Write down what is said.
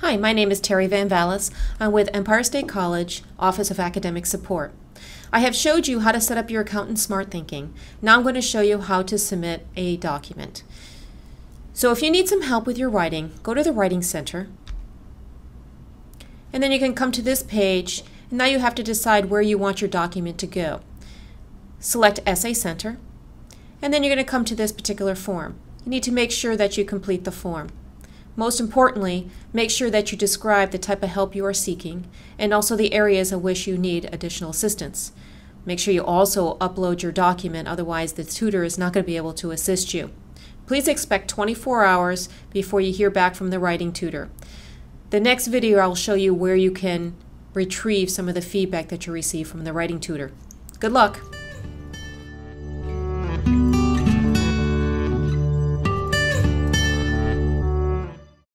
Hi, my name is Terry Van Vallis. I'm with Empire State College, Office of Academic Support. I have showed you how to set up your account in Smarthinking. Now I'm going to show you how to submit a document. So if you need some help with your writing, go to the Writing Center. And then you can come to this page, and now you have to decide where you want your document to go. Select Essay Center, and then you're going to come to this particular form. You need to make sure that you complete the form. Most importantly, make sure that you describe the type of help you are seeking and also the areas in which you need additional assistance. Make sure you also upload your document, otherwise the tutor is not going to be able to assist you. Please expect 24 hours before you hear back from the writing tutor. The next video I'll show you where you can retrieve some of the feedback that you receive from the writing tutor. Good luck!